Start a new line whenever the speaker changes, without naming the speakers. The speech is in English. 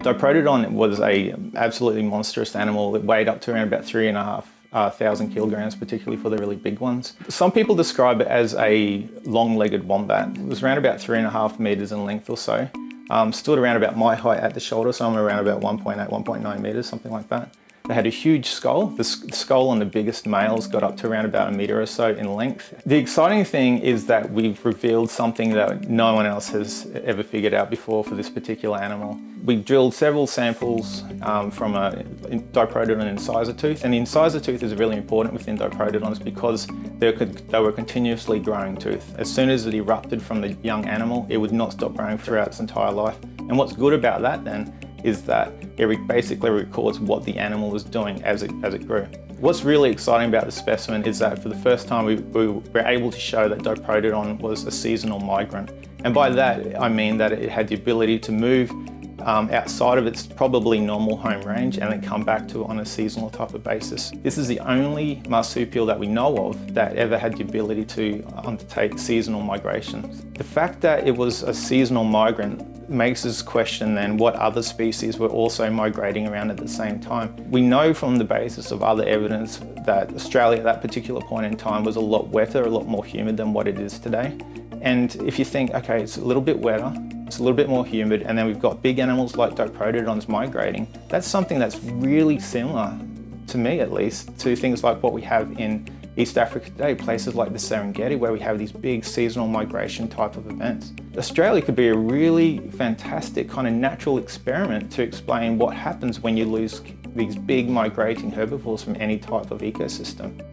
Diprotodon was a absolutely monstrous animal. It weighed up to around about three and a half uh, thousand kilograms, particularly for the really big ones. Some people describe it as a long-legged wombat. It was around about three and a half meters in length or so. Um, stood around about my height at the shoulder, so I'm around about 1.8, 1.9 meters, something like that. They had a huge skull. The skull on the biggest males got up to around about a meter or so in length. The exciting thing is that we've revealed something that no one else has ever figured out before for this particular animal. We drilled several samples um, from a diprotodon incisor tooth, and the incisor tooth is really important within diprotodons because they were, they were continuously growing tooth. As soon as it erupted from the young animal, it would not stop growing throughout its entire life. And what's good about that then is that it basically records what the animal was doing as it, as it grew. What's really exciting about the specimen is that for the first time we, we were able to show that Diprotodon was a seasonal migrant. And by that I mean that it had the ability to move um, outside of its probably normal home range and then come back to it on a seasonal type of basis. This is the only marsupial that we know of that ever had the ability to undertake seasonal migrations. The fact that it was a seasonal migrant makes us question then what other species were also migrating around at the same time. We know from the basis of other evidence that Australia at that particular point in time was a lot wetter, a lot more humid than what it is today. And if you think, okay, it's a little bit wetter, it's a little bit more humid, and then we've got big animals like diprotodons migrating, that's something that's really similar, to me at least, to things like what we have in East Africa today, places like the Serengeti where we have these big seasonal migration type of events. Australia could be a really fantastic kind of natural experiment to explain what happens when you lose these big migrating herbivores from any type of ecosystem.